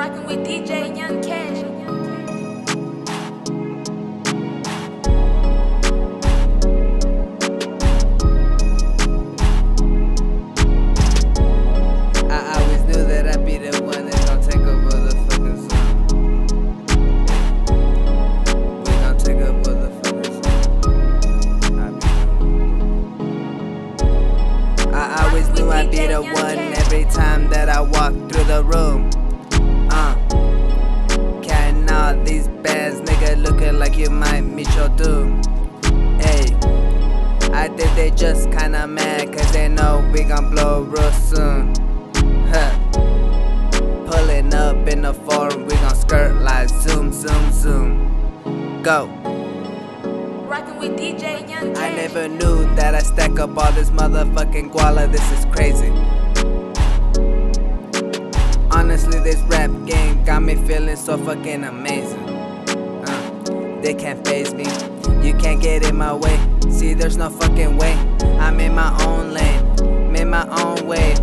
Rockin' with DJ Young Kash. I always knew that I'd be the one that's gonna take over the fucking. We gon' take over the fucking song. I, be I always knew I'd be the one every time that I walk through the room. Uh, carrying all these bags, nigga, looking like you might meet your doom. Hey. I think they just kinda mad cause they know we gon' blow real soon. Huh. Pulling up in the forum, we gon' skirt like zoom, zoom, zoom. Go. Rockin' with DJ Young. I never knew that I stack up all this motherfucking guala, this is crazy. Honestly, this rap game got me feeling so fucking amazing. Uh, they can't faze me, you can't get in my way. See, there's no fucking way. I'm in my own lane, made my own way.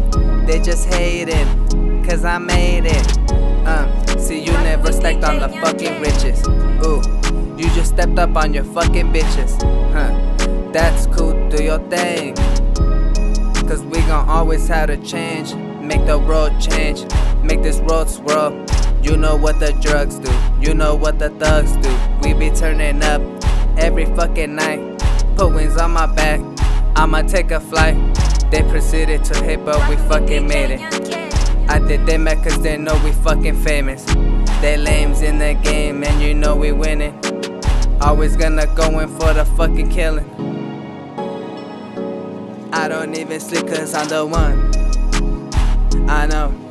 They just hating, cause I made it. Uh, see, you never stacked on the fucking riches. Ooh, you just stepped up on your fucking bitches. Huh, that's cool, do your thing. Cause we gon' always have to change. Make the world change. World swirl. You know what the drugs do. You know what the thugs do. We be turning up every fucking night. Put wings on my back. I'ma take a flight. They proceeded to hit, but we fucking made it. I did them mad cause they know we fucking famous. They lames in the game and you know we winning. Always gonna go in for the fucking killing. I don't even sleep cause I'm the one. I know.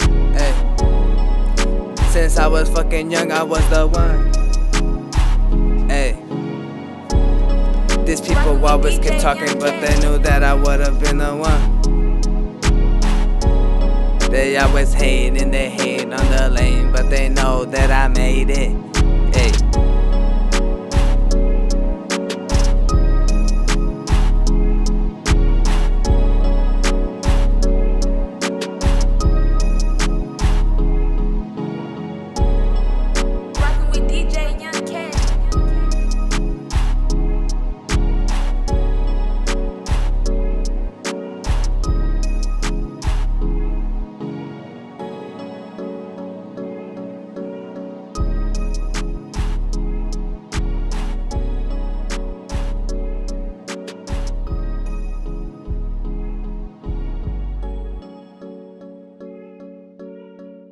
Since I was fucking young, I was the one. Hey. These people always keep talking, but they knew that I would've been the one. They always hate and they hate on the lane, but they know that I made it.